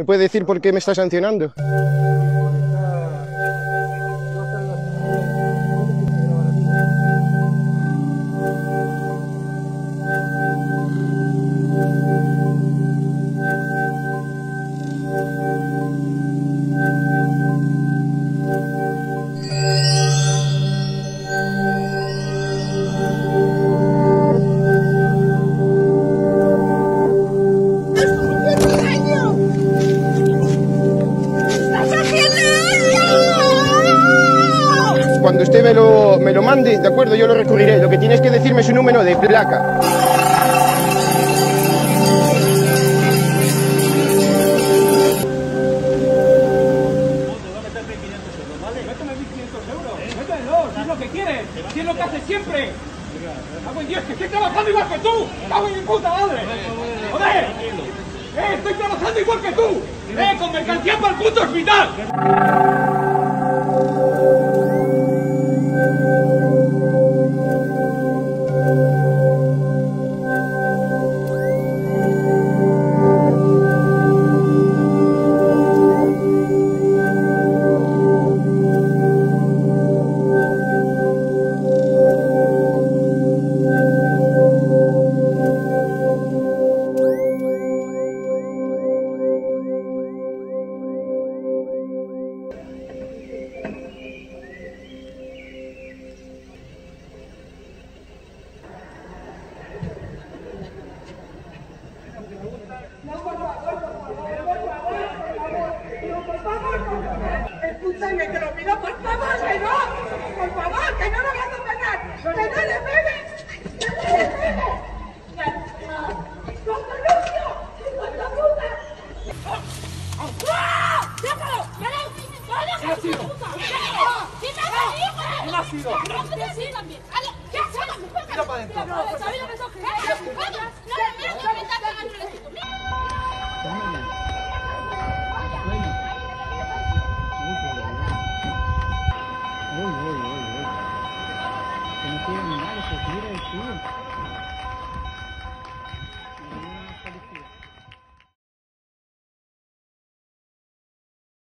¿Me puede decir por qué me está sancionando? Me lo, me lo mande, de acuerdo, yo lo recurriré. Lo que tienes que decirme es su número de placa. Méteme 1.500 euros. Métemelo, si es lo que quieres. Si es lo que haces siempre. Dios, que estoy trabajando igual que tú. Mi puta madre. Joder. Eh, estoy trabajando igual que tú. Eh, con mercancía para el puto hospital. serio, te lo pido, por favor, que no, por favor, que no lo vas a pagar, que no le pegues, que no le pegues. Dame Caralho, vocês viram aqui?